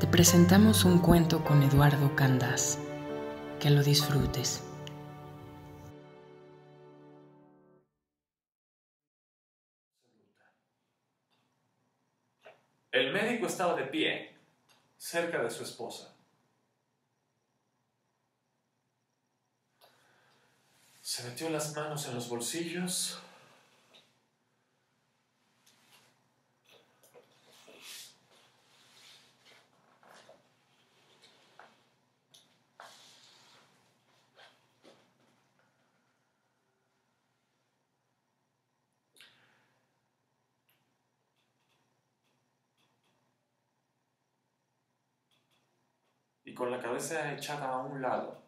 te presentamos un cuento con Eduardo Candás. Que lo disfrutes. El médico estaba de pie, cerca de su esposa. Se metió las manos en los bolsillos con la cabeza echada a un lado.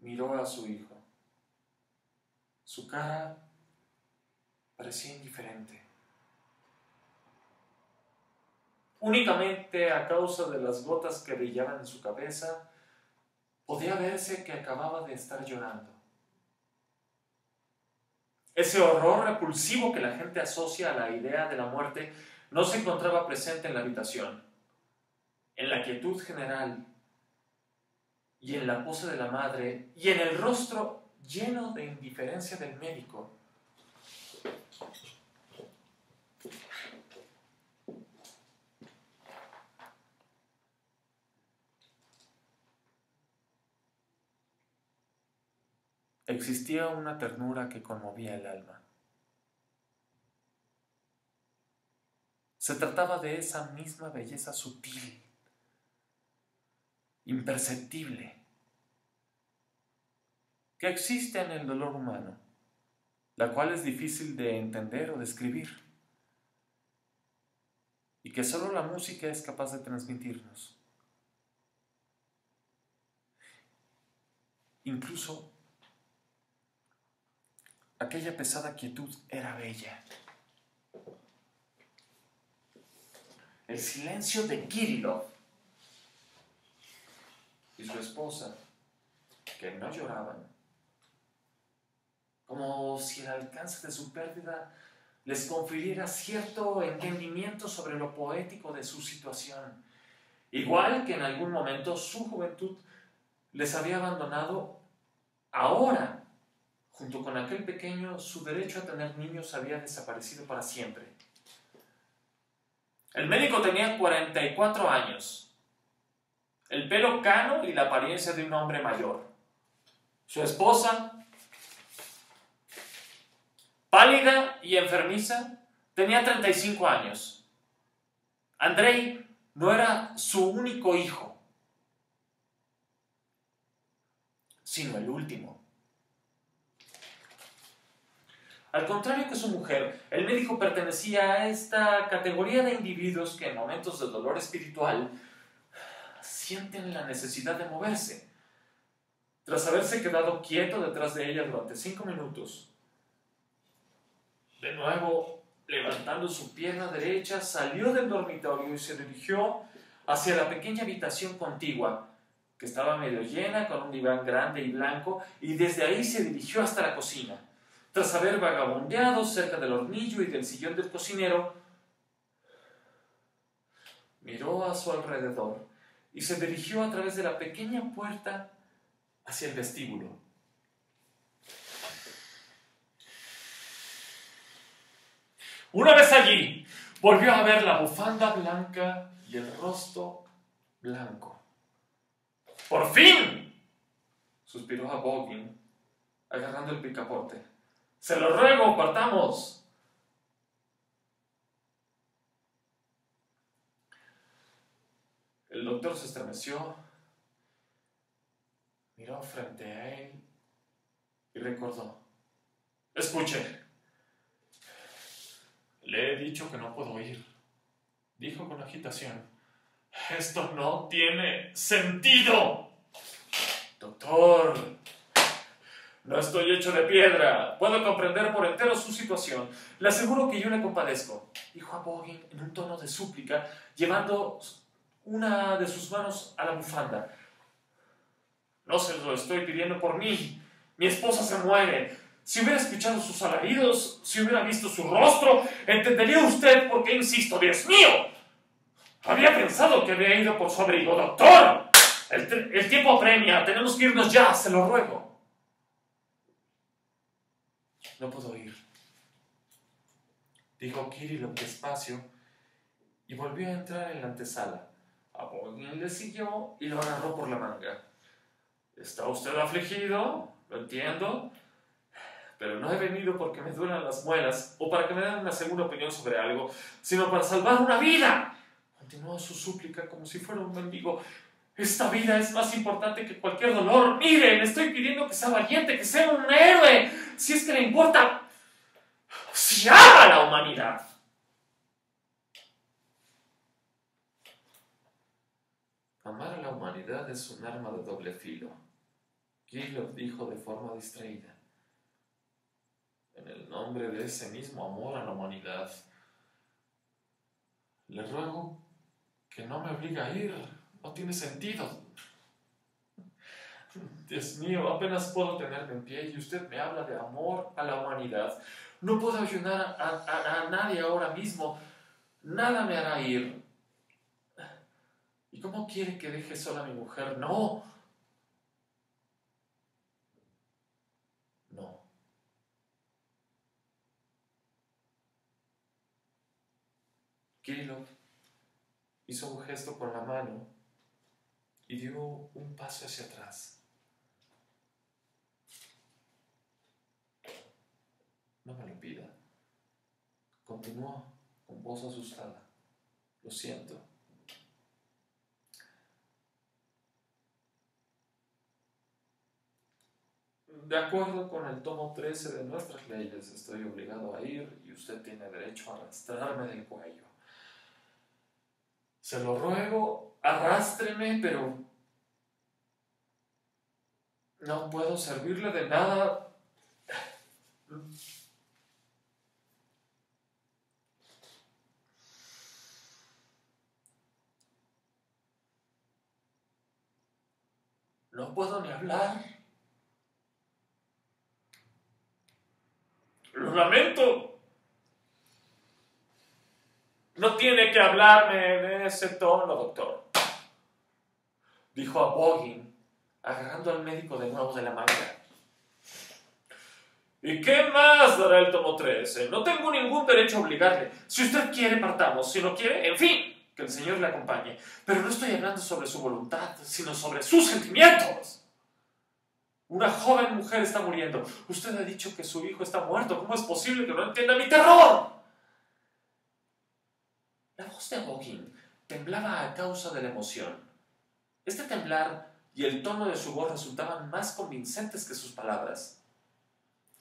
Miró a su hijo. Su cara parecía indiferente. Únicamente a causa de las gotas que brillaban en su cabeza, podía verse que acababa de estar llorando. Ese horror repulsivo que la gente asocia a la idea de la muerte no se encontraba presente en la habitación. En la quietud general y en la pose de la madre y en el rostro lleno de indiferencia del médico. Existía una ternura que conmovía el alma. Se trataba de esa misma belleza sutil, imperceptible, que existe en el dolor humano, la cual es difícil de entender o describir, y que solo la música es capaz de transmitirnos. Incluso Aquella pesada quietud era bella. El silencio de Kirillov y su esposa, que no lloraban, como si el alcance de su pérdida les confiriera cierto entendimiento sobre lo poético de su situación, igual que en algún momento su juventud les había abandonado, ahora Junto con aquel pequeño, su derecho a tener niños había desaparecido para siempre. El médico tenía 44 años, el pelo cano y la apariencia de un hombre mayor. Su esposa, pálida y enfermiza, tenía 35 años. Andrei no era su único hijo, sino el último. Al contrario que su mujer, el médico pertenecía a esta categoría de individuos que en momentos de dolor espiritual sienten la necesidad de moverse. Tras haberse quedado quieto detrás de ella durante cinco minutos, de nuevo, levantando su pierna derecha, salió del dormitorio y se dirigió hacia la pequeña habitación contigua, que estaba medio llena con un diván grande y blanco, y desde ahí se dirigió hasta la cocina. Tras haber vagabundeado cerca del hornillo y del sillón del cocinero, miró a su alrededor y se dirigió a través de la pequeña puerta hacia el vestíbulo. Una vez allí, volvió a ver la bufanda blanca y el rostro blanco. ¡Por fin! suspiró a Bogin, agarrando el picaporte. Se lo ruego, partamos. El doctor se estremeció, miró frente a él y recordó. Escuche, le he dicho que no puedo ir, dijo con agitación. Esto no tiene sentido. Doctor, no estoy hecho de piedra. Puedo comprender por entero su situación. Le aseguro que yo le compadezco, dijo a Bogin en un tono de súplica, llevando una de sus manos a la bufanda. No se lo estoy pidiendo por mí. Mi esposa se muere. Si hubiera escuchado sus alaridos, si hubiera visto su rostro, entendería usted por qué insisto, Dios mío. Había pensado que había ido por su abrigo, doctor. El, el tiempo apremia, tenemos que irnos ya, se lo ruego. No puedo ir, dijo Kirillov despacio y volvió a entrar en la antesala. A le siguió y lo agarró por la manga. ¿Está usted afligido? Lo entiendo. Pero no he venido porque me duelan las muelas o para que me den una segunda opinión sobre algo, sino para salvar una vida. Continuó su súplica como si fuera un mendigo. Esta vida es más importante que cualquier dolor. Mire, le estoy pidiendo que sea valiente, que sea un héroe. Si es que le importa, si ama la humanidad. Amar a la humanidad es un arma de doble filo. Kirillov dijo de forma distraída. En el nombre de ese mismo amor a la humanidad, le ruego que no me obligue a ir. No tiene sentido. Dios mío, apenas puedo tenerme en pie y usted me habla de amor a la humanidad. No puedo ayudar a, a nadie ahora mismo. Nada me hará ir. ¿Y cómo quiere que deje sola a mi mujer? No. No. Kirillov hizo un gesto con la mano y dio un paso hacia atrás. No me lo pida. Continuó con voz asustada. Lo siento. De acuerdo con el tomo 13 de nuestras leyes, estoy obligado a ir y usted tiene derecho a arrastrarme del cuello. Se lo ruego, arrástreme, pero no puedo servirle de nada. No puedo ni hablar. Lo lamento. No tiene que hablarme en ese tono, doctor. Dijo a Bogin, agarrando al médico de nuevo de la manga. ¿Y qué más dará el tomo 13? No tengo ningún derecho a obligarle. Si usted quiere, partamos. Si no quiere, en fin, que el Señor le acompañe. Pero no estoy hablando sobre su voluntad, sino sobre sus sentimientos. Una joven mujer está muriendo. Usted ha dicho que su hijo está muerto. ¿Cómo es posible que no entienda mi terror? La voz de Hawking temblaba a causa de la emoción. Este temblar y el tono de su voz resultaban más convincentes que sus palabras.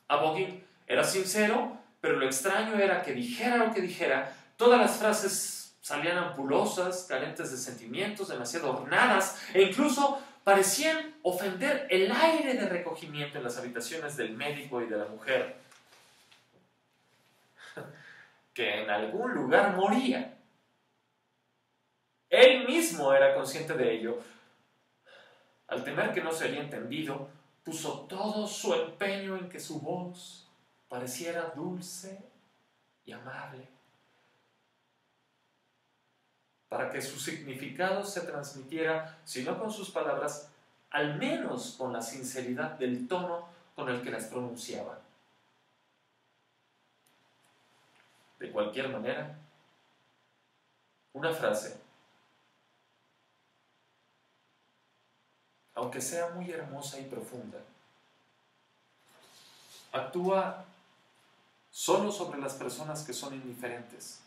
A Hawking era sincero, pero lo extraño era que dijera lo que dijera, todas las frases salían ampulosas, carentes de sentimientos, demasiado ornadas e incluso parecían ofender el aire de recogimiento en las habitaciones del médico y de la mujer, que en algún lugar moría. Él mismo era consciente de ello. Al temer que no se había entendido, puso todo su empeño en que su voz pareciera dulce y amable, para que su significado se transmitiera, si no con sus palabras, al menos con la sinceridad del tono con el que las pronunciaba. De cualquier manera, una frase, aunque sea muy hermosa y profunda, actúa solo sobre las personas que son indiferentes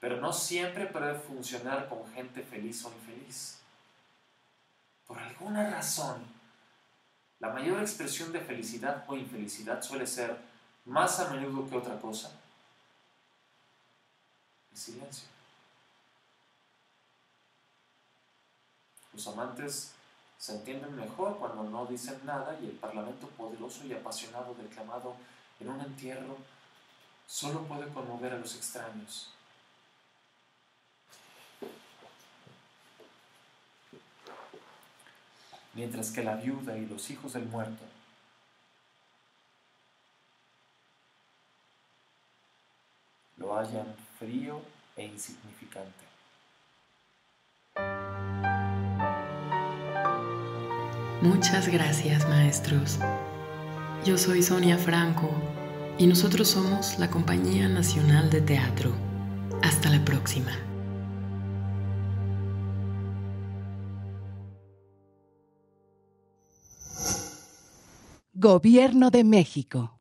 pero no siempre puede funcionar con gente feliz o infeliz. Por alguna razón, la mayor expresión de felicidad o infelicidad suele ser, más a menudo que otra cosa, el silencio. Los amantes se entienden mejor cuando no dicen nada y el parlamento poderoso y apasionado declamado en un entierro solo puede conmover a los extraños mientras que la viuda y los hijos del muerto lo hallan frío e insignificante. Muchas gracias, maestros. Yo soy Sonia Franco y nosotros somos la Compañía Nacional de Teatro. Hasta la próxima. Gobierno de México.